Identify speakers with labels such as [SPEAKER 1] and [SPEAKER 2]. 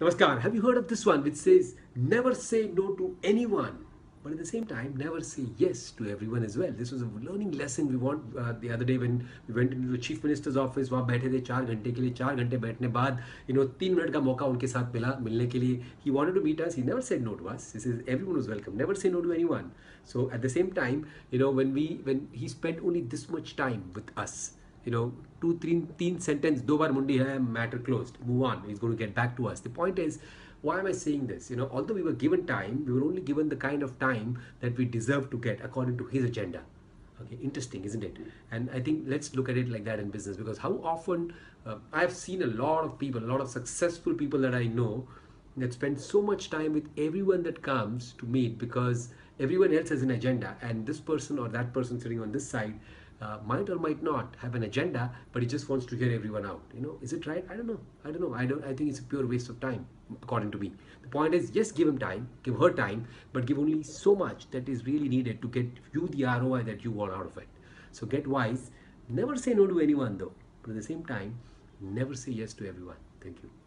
[SPEAKER 1] Namaskar. Have you heard of this one which says never say no to anyone, but at the same time never say yes to everyone as well? This was a learning lesson we want uh, the other day when we went into the chief minister's office. वहाँ बैठे थे चार घंटे के लिए चार घंटे बैठने बाद you know तीन मिनट का मौका उनके साथ मिला मिलने के लिए he wanted to meet us. He never said no to us. He says everyone was welcome. Never say no to anyone. So at the same time, you know when we when he spent only this much time with us you know, two, three, teen sentence, do bar mundi hai, matter closed. Move on. He's going to get back to us. The point is, why am I saying this? You know, although we were given time, we were only given the kind of time that we deserve to get according to his agenda. Okay, interesting, isn't it? And I think let's look at it like that in business because how often uh, I've seen a lot of people, a lot of successful people that I know that spend so much time with everyone that comes to meet because everyone else has an agenda and this person or that person sitting on this side uh, might or might not have an agenda but he just wants to hear everyone out you know? Is it right? I don't know. I don't know. I don't i think it's a pure waste of time according to me. The point is yes give him time give her time but give only so much that is really needed to get you the roi that you want out of it. So get wise. Never say no to anyone though. But at the same time never say yes to everyone. Thank you